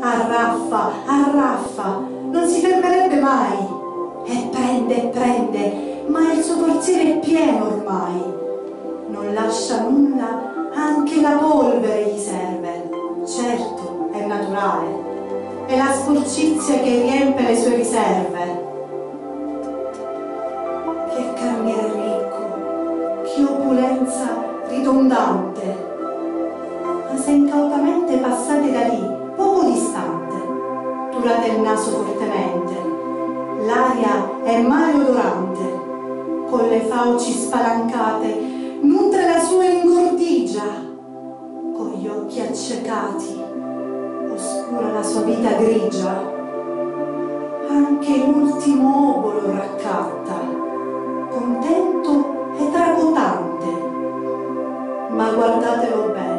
Arraffa, arraffa, non si fermerebbe mai. E prende, e prende, ma il suo forziere è pieno ormai. Non lascia nulla, anche la polvere gli serve. Certo, è naturale. È la sporcizia che riempie le sue riserve. Che carniere ricco, che opulenza ridondante. Durate il naso fortemente, l'aria è maleodorante, con le fauci spalancate, nutre la sua ingordigia, con gli occhi accecati, oscura la sua vita grigia, anche l'ultimo obolo raccatta, contento e tragotante. Ma guardatelo bene,